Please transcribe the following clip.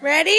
Ready?